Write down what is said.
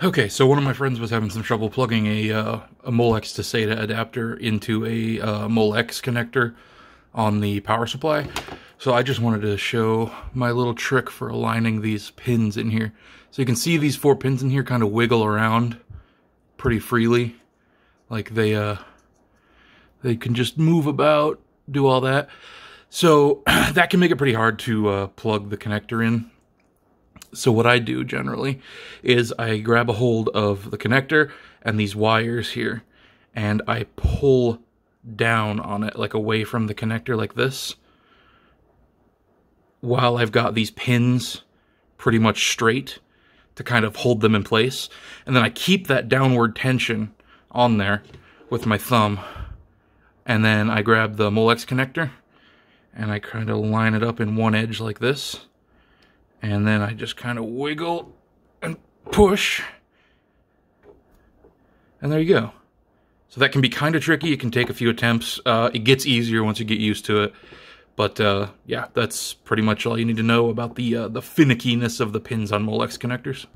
Okay, so one of my friends was having some trouble plugging a, uh, a Molex to SATA adapter into a uh, Molex connector on the power supply. So I just wanted to show my little trick for aligning these pins in here. So you can see these four pins in here kind of wiggle around pretty freely. Like they, uh, they can just move about, do all that. So that can make it pretty hard to uh, plug the connector in. So what I do generally is I grab a hold of the connector and these wires here and I pull down on it like away from the connector like this while I've got these pins pretty much straight to kind of hold them in place. And then I keep that downward tension on there with my thumb. And then I grab the Molex connector and I kind of line it up in one edge like this and then I just kind of wiggle and push. And there you go. So that can be kind of tricky. It can take a few attempts. Uh, it gets easier once you get used to it. But uh, yeah that's pretty much all you need to know about the uh, the finickiness of the pins on Molex connectors